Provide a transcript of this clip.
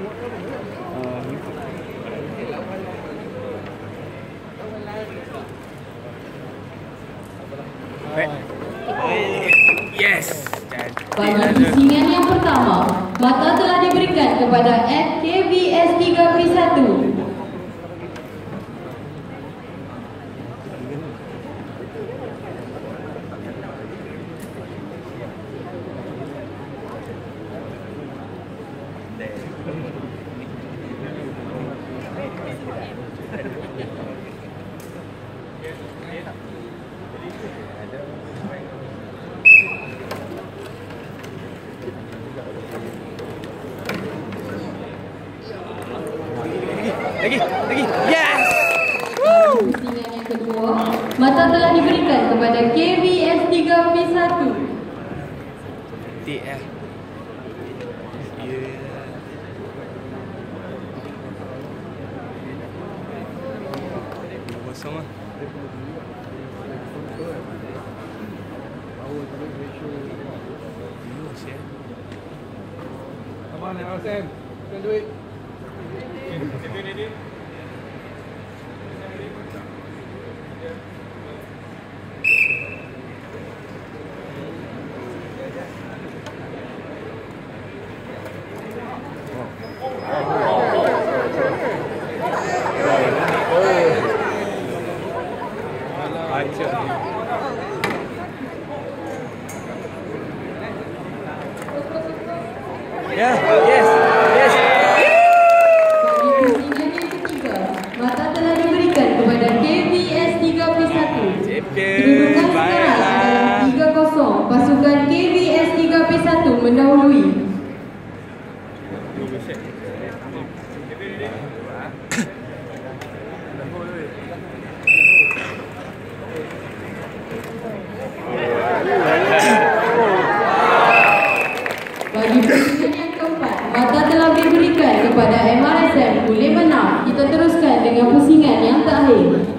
Bagi pusingan yang pertama, mata telah diberikan kepada FKBS 3P1. Lagi, lagi. Yes. Pusingan yang kedua, mata telah diberikan kepada KBS 3P1. Tik eh. Yeah. Kosong ah. Yes, yeah. Come on now, Sam. Can do it. Yeah, yes, yang keempat Mata telah diberikan kepada MRSM Boleh menang Kita teruskan dengan pusingan yang terakhir